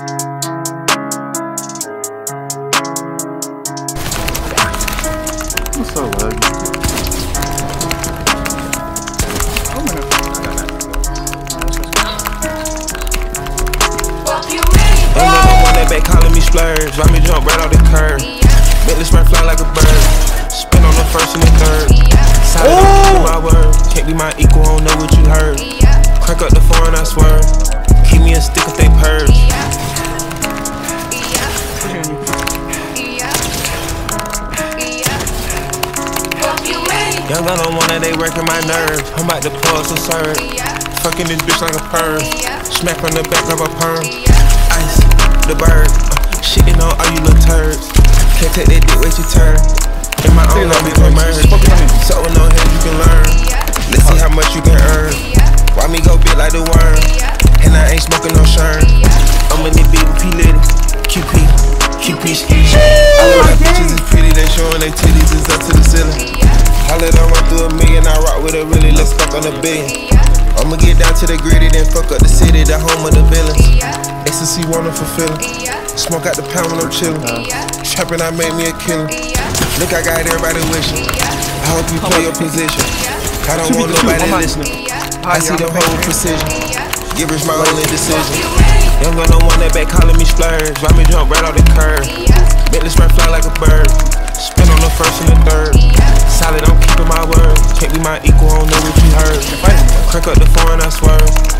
I'm so laggy. Back calling me splurge. Ride me jump right off the curb. Young on one that they working my nerve. I'm about to pull some serve. Fucking this bitch like a perm. Smack on the back of a perm. Ice, the bird. Uh, shitting on all you little turds. Can't take that dick, wait your turn. In my own we can merge. So with no head, you can learn. Let's see how much you can earn. Why me go big like the worm? And I ain't smoking no shern. I'm in the beat with P Litty. QP, QP ski. All of my bitches is pretty, they showing their titties is up to the ceiling. Holla done run through a million, I rock with a really, let's fuck on a billion. I'ma get down to the gritty, then fuck up the city, the home of the villains. Ecstasy, wonderful feeling. Smoke out the pound when I'm chillin'. Trappin', I made me a killer. Look, I got everybody wishing. I hope you play your position. I don't want nobody listening. I see them whole precision. Givers my only decision. Young Gunna Wunna that back calling me splurge. Ride me jump right off the curb. Bentley Spur fly like a bird. Spin on the first and the third. Can't be my equal, I don't know what you heard. Crack up the foreign, I swear.